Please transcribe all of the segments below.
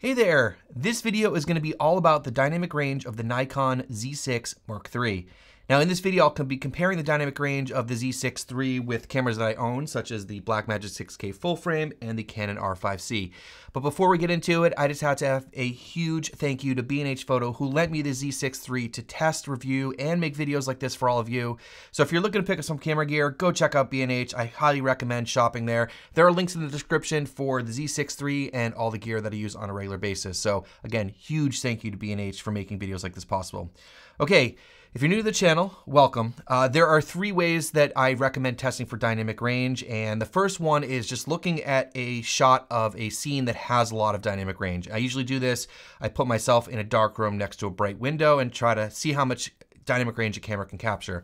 Hey there! This video is going to be all about the dynamic range of the Nikon Z6 Mark III. Now in this video, I'll be comparing the dynamic range of the Z6 III with cameras that I own, such as the Blackmagic 6K full frame and the Canon R5C. But before we get into it, I just had to have a huge thank you to B&H Photo who lent me the Z6 III to test, review, and make videos like this for all of you. So if you're looking to pick up some camera gear, go check out B&H. I highly recommend shopping there. There are links in the description for the Z6 III and all the gear that I use on a regular basis. So again, huge thank you to B&H for making videos like this possible. Okay, if you're new to the channel, welcome. Uh, there are three ways that I recommend testing for dynamic range, and the first one is just looking at a shot of a scene that has a lot of dynamic range. I usually do this, I put myself in a dark room next to a bright window and try to see how much dynamic range a camera can capture.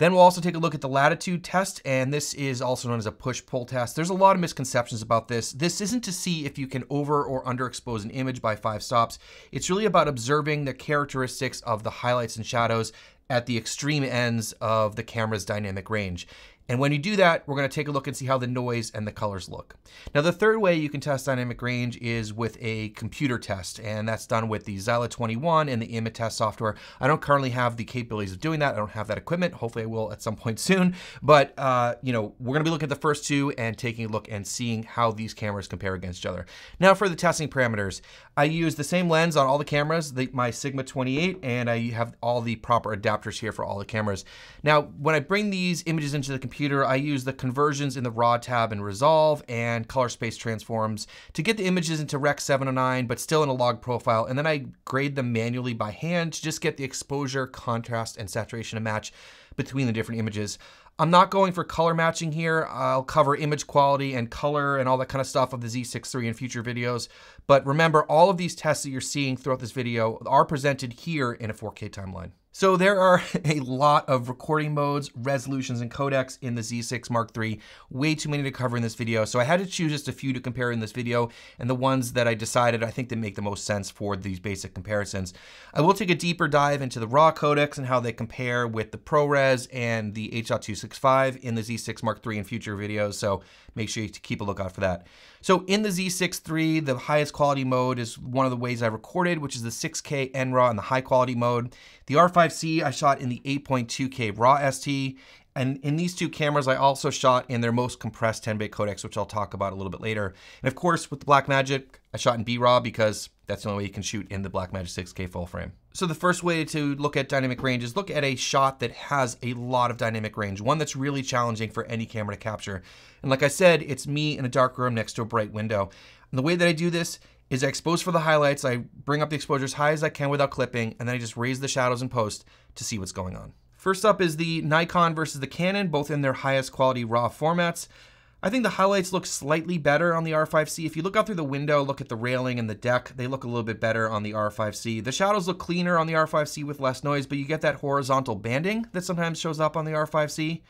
Then we'll also take a look at the latitude test, and this is also known as a push-pull test. There's a lot of misconceptions about this. This isn't to see if you can over or underexpose an image by five stops. It's really about observing the characteristics of the highlights and shadows at the extreme ends of the camera's dynamic range. And when you do that, we're gonna take a look and see how the noise and the colors look. Now, the third way you can test dynamic range is with a computer test, and that's done with the Xyla 21 and the Imatest software. I don't currently have the capabilities of doing that. I don't have that equipment. Hopefully I will at some point soon. But, uh, you know, we're gonna be looking at the first two and taking a look and seeing how these cameras compare against each other. Now for the testing parameters, I use the same lens on all the cameras, the, my Sigma 28, and I have all the proper adapters here for all the cameras. Now, when I bring these images into the computer, computer, I use the conversions in the raw tab in resolve and color space transforms to get the images into Rec 709, but still in a log profile. And then I grade them manually by hand to just get the exposure, contrast, and saturation to match between the different images. I'm not going for color matching here. I'll cover image quality and color and all that kind of stuff of the Z6 III in future videos. But remember, all of these tests that you're seeing throughout this video are presented here in a 4K timeline. So there are a lot of recording modes, resolutions, and codecs in the Z6 Mark III. Way too many to cover in this video, so I had to choose just a few to compare in this video, and the ones that I decided I think that make the most sense for these basic comparisons. I will take a deeper dive into the RAW codecs and how they compare with the ProRes and the H.265 in the Z6 Mark III in future videos, so make sure you keep a lookout for that. So in the Z6 III, the highest quality mode is one of the ways I recorded, which is the 6K NRAW in the high quality mode. The R5C I shot in the 8.2K RAW ST, and in these two cameras, I also shot in their most compressed 10-bit codecs, which I'll talk about a little bit later. And of course, with the Blackmagic, I shot in B-RAW because that's the only way you can shoot in the Blackmagic 6K full frame. So the first way to look at dynamic range is look at a shot that has a lot of dynamic range, one that's really challenging for any camera to capture. And like I said, it's me in a dark room next to a bright window. And the way that I do this is I expose for the highlights, I bring up the exposure as high as I can without clipping, and then I just raise the shadows in post to see what's going on. First up is the Nikon versus the Canon, both in their highest quality RAW formats. I think the highlights look slightly better on the R5C. If you look out through the window, look at the railing and the deck, they look a little bit better on the R5C. The shadows look cleaner on the R5C with less noise, but you get that horizontal banding that sometimes shows up on the R5C.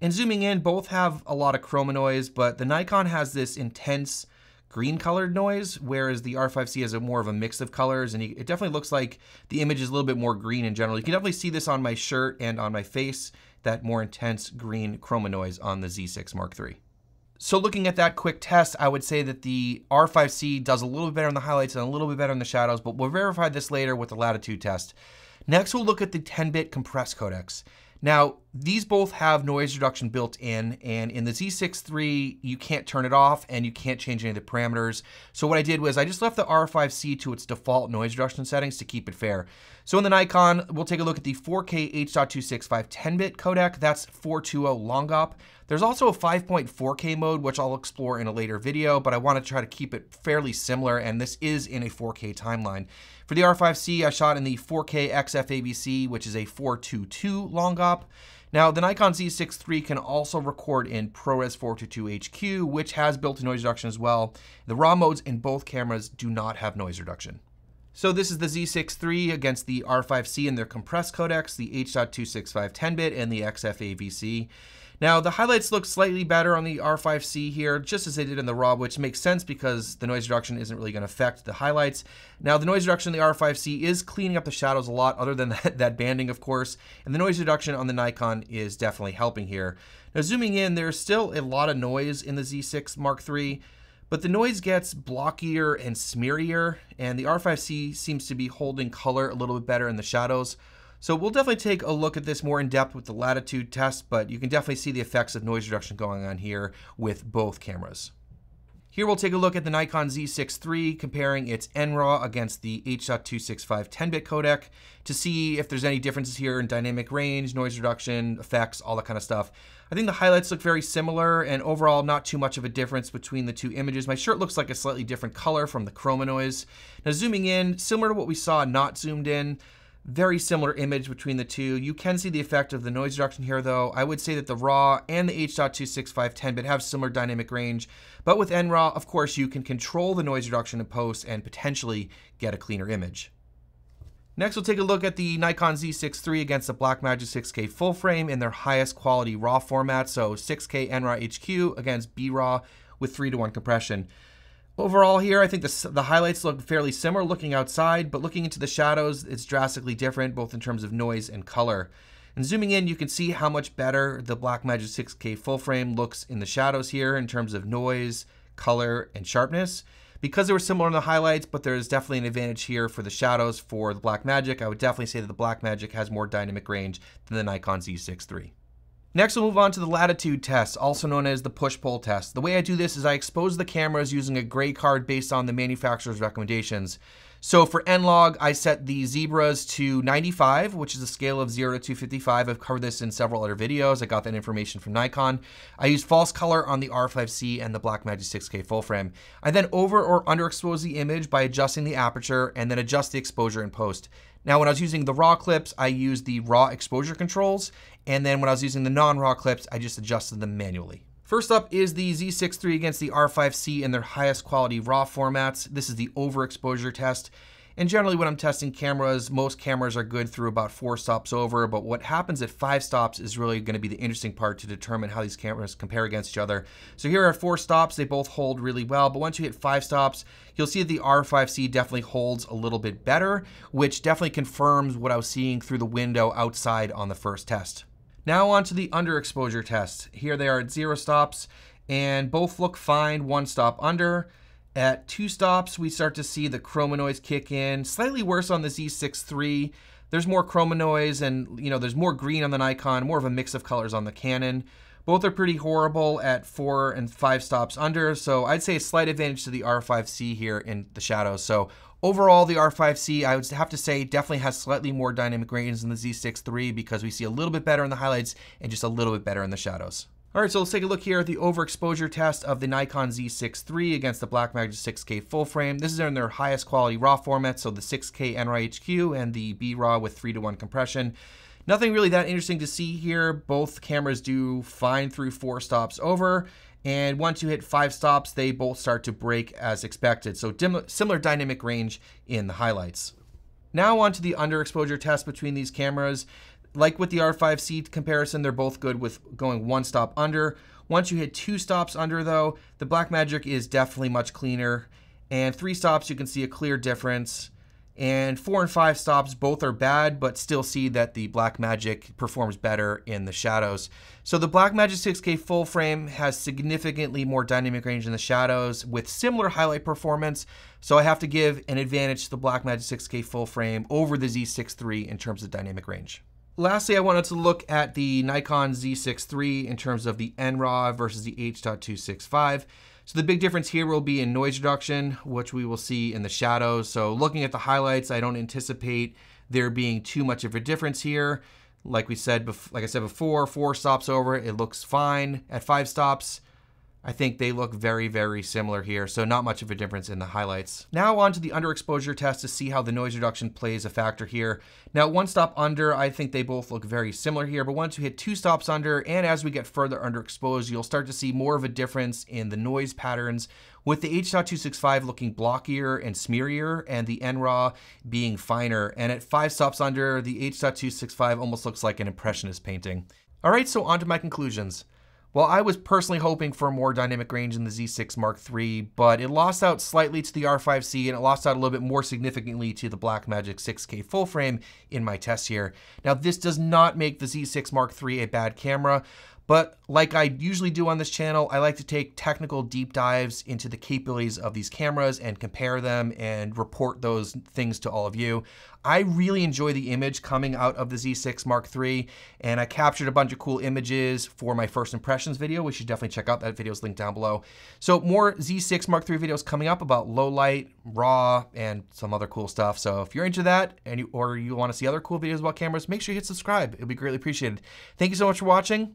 And zooming in, both have a lot of chroma noise, but the Nikon has this intense green colored noise, whereas the R5C has a more of a mix of colors, and it definitely looks like the image is a little bit more green in general. You can definitely see this on my shirt and on my face, that more intense green chroma noise on the Z6 Mark III. So looking at that quick test, I would say that the R5C does a little bit better on the highlights and a little bit better on the shadows, but we'll verify this later with the latitude test. Next, we'll look at the 10-bit compressed codecs. Now, these both have noise reduction built in, and in the Z6 III, you can't turn it off and you can't change any of the parameters. So what I did was I just left the R5C to its default noise reduction settings to keep it fair. So in the Nikon, we'll take a look at the 4K H.265 10-bit codec. That's 420 Long GOP. There's also a 5.4K mode, which I'll explore in a later video, but I want to try to keep it fairly similar, and this is in a 4K timeline. For the R5C, I shot in the 4K XFAVC, which is a 422 Long GOP. Now, the Nikon Z6 III can also record in ProRes 422 HQ, which has built-in noise reduction as well. The RAW modes in both cameras do not have noise reduction. So this is the Z6 III against the R5C and their compressed codecs, the H.265 10-bit and the XFAVC. Now, the highlights look slightly better on the R5C here, just as they did in the RAW, which makes sense because the noise reduction isn't really going to affect the highlights. Now, the noise reduction in the R5C is cleaning up the shadows a lot, other than that, that banding, of course, and the noise reduction on the Nikon is definitely helping here. Now, zooming in, there's still a lot of noise in the Z6 Mark III, but the noise gets blockier and smearier, and the R5C seems to be holding color a little bit better in the shadows. So we'll definitely take a look at this more in depth with the latitude test, but you can definitely see the effects of noise reduction going on here with both cameras. Here we'll take a look at the Nikon Z6 III, comparing its NRAW against the H.265 10-bit codec to see if there's any differences here in dynamic range, noise reduction, effects, all that kind of stuff. I think the highlights look very similar and overall not too much of a difference between the two images. My shirt looks like a slightly different color from the chroma noise. Now zooming in, similar to what we saw not zoomed in, very similar image between the two. You can see the effect of the noise reduction here though. I would say that the RAW and the H.265 10-bit have similar dynamic range, but with NRAW, of course, you can control the noise reduction in post and potentially get a cleaner image. Next, we'll take a look at the Nikon Z6 III against the Blackmagic 6K full frame in their highest quality RAW format, so 6K NRAW HQ against BRAW with 3 to 1 compression. Overall here, I think the, the highlights look fairly similar looking outside, but looking into the shadows, it's drastically different, both in terms of noise and color. And zooming in, you can see how much better the Blackmagic 6K full frame looks in the shadows here in terms of noise, color, and sharpness. Because they were similar in the highlights, but there's definitely an advantage here for the shadows for the Blackmagic, I would definitely say that the Blackmagic has more dynamic range than the Nikon Z6 III. Next, we'll move on to the latitude test, also known as the push-pull test. The way I do this is I expose the cameras using a gray card based on the manufacturer's recommendations. So for N-Log, I set the zebras to 95, which is a scale of 0 to 255. I've covered this in several other videos. I got that information from Nikon. I use false color on the R5C and the Blackmagic 6K full frame. I then over or underexpose the image by adjusting the aperture and then adjust the exposure in post. Now, when I was using the raw clips, I used the raw exposure controls. And then when I was using the non-raw clips, I just adjusted them manually. First up is the Z6 III against the R5C in their highest quality RAW formats. This is the overexposure test. And generally when I'm testing cameras, most cameras are good through about four stops over, but what happens at five stops is really gonna be the interesting part to determine how these cameras compare against each other. So here are four stops, they both hold really well, but once you hit five stops, you'll see that the R5C definitely holds a little bit better, which definitely confirms what I was seeing through the window outside on the first test. Now on to the underexposure test. Here they are at zero stops, and both look fine, one stop under. At two stops, we start to see the chroma noise kick in. Slightly worse on the Z6 III. There's more chroma noise and, you know, there's more green on the Nikon, more of a mix of colors on the Canon. Both are pretty horrible at four and five stops under, so I'd say a slight advantage to the R5C here in the shadows. So overall, the R5C, I would have to say, definitely has slightly more dynamic range than the Z6 III because we see a little bit better in the highlights and just a little bit better in the shadows. All right, so let's take a look here at the overexposure test of the Nikon Z6 III against the Blackmagic 6K full frame. This is in their highest quality RAW format, so the 6K NRAW HQ and the B-RAW with 3 to 1 compression. Nothing really that interesting to see here. Both cameras do fine through four stops over. And once you hit five stops, they both start to break as expected. So similar dynamic range in the highlights. Now on to the underexposure test between these cameras. Like with the R5C comparison, they're both good with going one stop under. Once you hit two stops under though, the Blackmagic is definitely much cleaner. And three stops, you can see a clear difference. And four and five stops, both are bad, but still see that the Blackmagic performs better in the shadows. So the Blackmagic 6K full frame has significantly more dynamic range in the shadows with similar highlight performance. So I have to give an advantage to the Blackmagic 6K full frame over the Z6 III in terms of dynamic range. Lastly, I wanted to look at the Nikon Z6 III in terms of the NRAW versus the H.265. So the big difference here will be in noise reduction, which we will see in the shadows. So looking at the highlights, I don't anticipate there being too much of a difference here. Like we said, like I said before, four stops over, it looks fine. At five stops, I think they look very, very similar here, so not much of a difference in the highlights. Now on to the underexposure test to see how the noise reduction plays a factor here. Now one stop under, I think they both look very similar here, but once you hit two stops under, and as we get further underexposed, you'll start to see more of a difference in the noise patterns, with the H.265 looking blockier and smearier, and the NRAW being finer. And at five stops under, the H.265 almost looks like an impressionist painting. All right, so on to my conclusions. Well, I was personally hoping for more dynamic range in the Z6 Mark III, but it lost out slightly to the R5C and it lost out a little bit more significantly to the Blackmagic 6K full frame in my test here. Now, this does not make the Z6 Mark III a bad camera, But like I usually do on this channel, I like to take technical deep dives into the capabilities of these cameras and compare them and report those things to all of you. I really enjoy the image coming out of the Z6 Mark III, and I captured a bunch of cool images for my first impressions video, which you should definitely check out. That video is linked down below. So more Z6 Mark III videos coming up about low light, raw, and some other cool stuff. So if you're into that, and you, or you want to see other cool videos about cameras, make sure you hit subscribe. It'll be greatly appreciated. Thank you so much for watching,